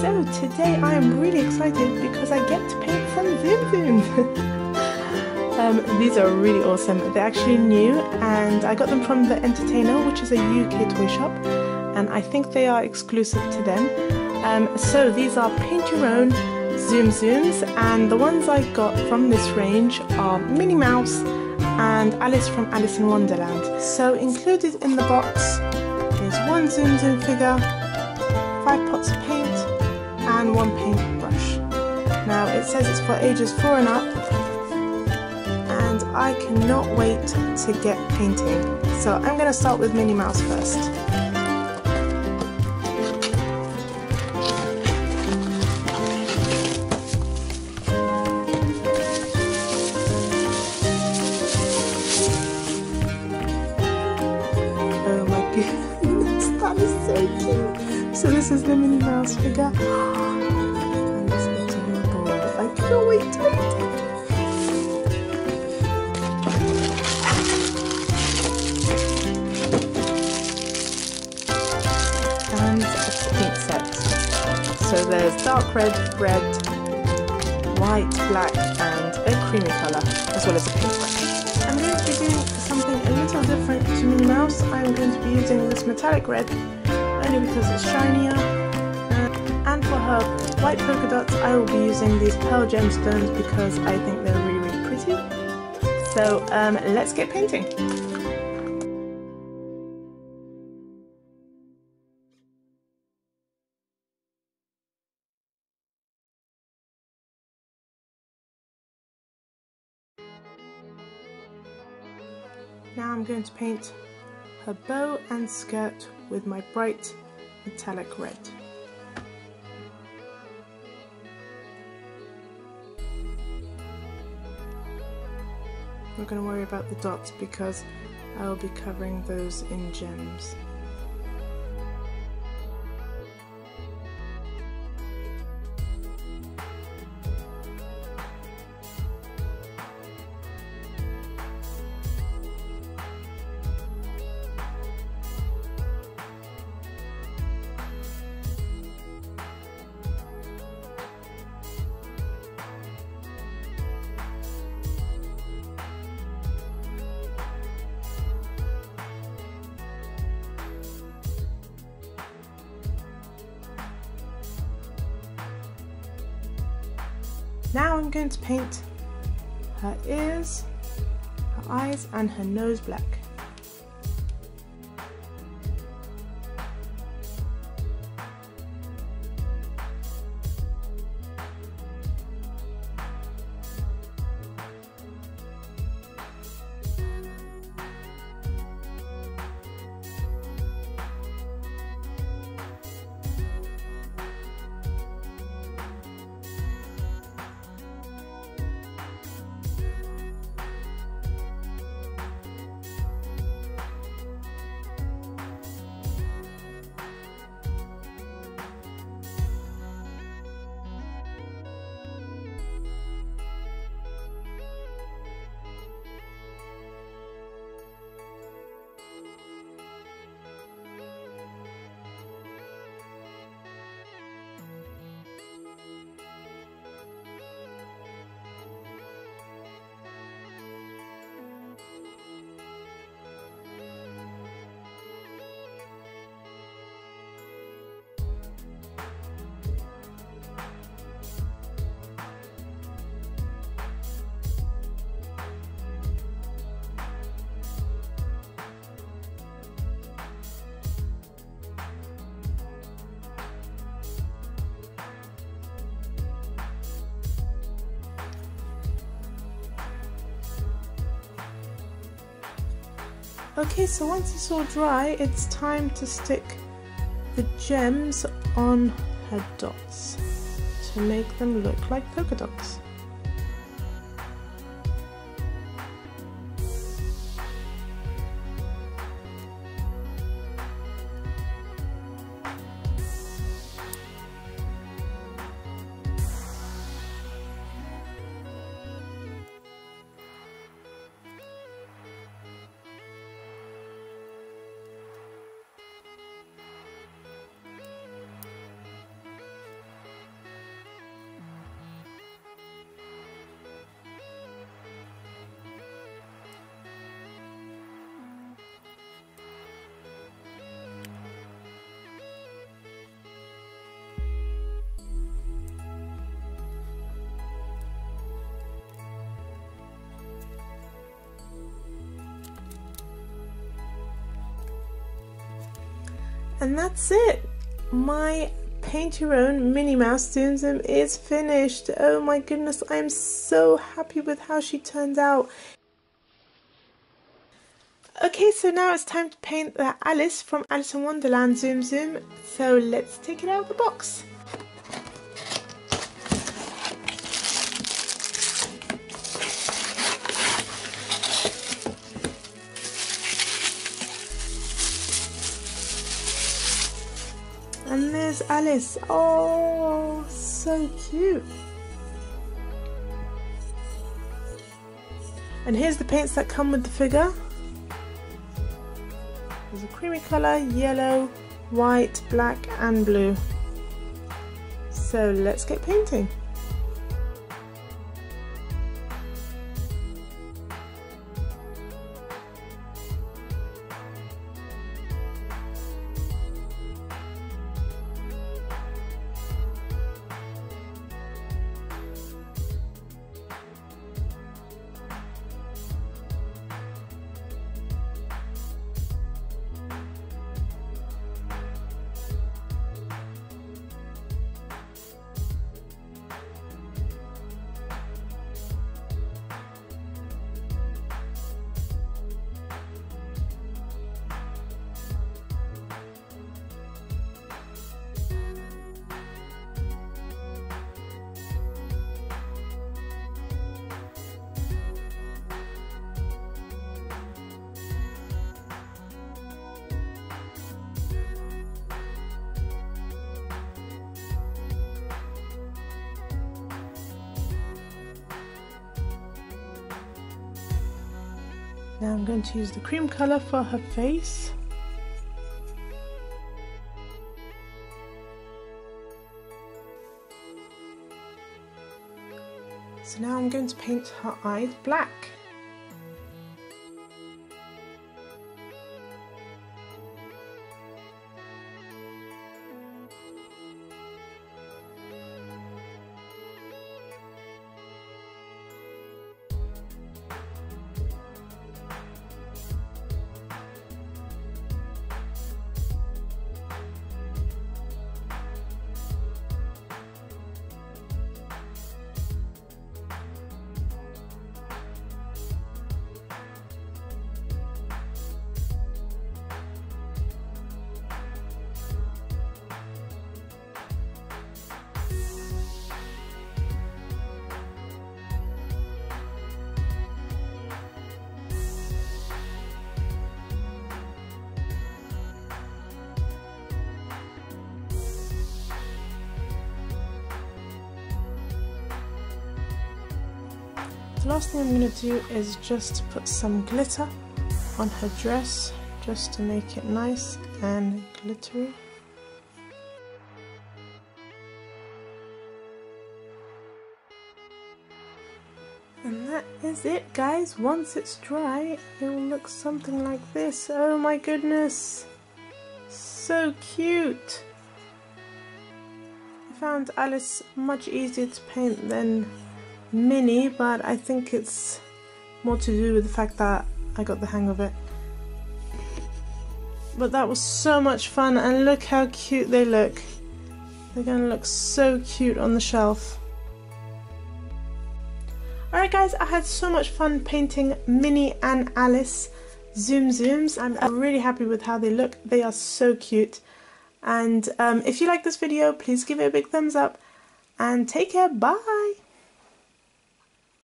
So today I am really excited because I get to paint some Tsum Tsums. um, these are really awesome. They're actually new and I got them from The Entertainer which is a UK toy shop and I think they are exclusive to them. Um, so these are paint your own Tsum Tsums and the ones I got from this range are Minnie Mouse and Alice from Alice in Wonderland. So included in the box is one Tsum Tsum figure, five pots of paint and one paint brush. Now it says it's for ages 4 and up and I cannot wait to get painting. So I'm going to start with Minnie Mouse first. Oh my goodness, that is so cute. So this is the Minnie Mouse figure. It. And a paint set. So there's dark red, red, white, black, and a creamy colour, as well as a paintbrush. I'm going to be doing something a little different to Minnie Mouse. I'm going to be using this metallic red, only because it's shinier. And for her white polka dots, I will be using these pearl gemstones because I think they're really, really pretty. So um, let's get painting. Now I'm going to paint her bow and skirt with my bright metallic red. Not going to worry about the dots because I'll be covering those in gems. Now I'm going to paint her ears, her eyes and her nose black. Okay, so once it's all dry, it's time to stick the gems on her dots to make them look like polka dots. And that's it. My paint your own Minnie Mouse Tsum is finished. Oh my goodness, I am so happy with how she turned out. Okay, so now it's time to paint the Alice from Alice in Wonderland Tsum Tsum. So let's take it out of the box. And there's Alice. Oh, so cute. And here's the paints that come with the figure. There's a creamy colour, yellow, white, black and blue. So let's get painting. Now I'm going to use the cream colour for her face. So now I'm going to paint her eyes black. Last thing I'm going to do is just put some glitter on her dress just to make it nice and glittery. And that is it guys, once it's dry it will look something like this. Oh my goodness, so cute! I found Alice much easier to paint than Minnie, but I think it's more to do with the fact that I got the hang of it. But that was so much fun and look how cute they look. They're going to look so cute on the shelf. Alright guys, I had so much fun painting Minnie and Alice Tsum Tsums. I'm really happy with how they look. They are so cute. And um, if you like this video, please give it a big thumbs up. And take care. Bye.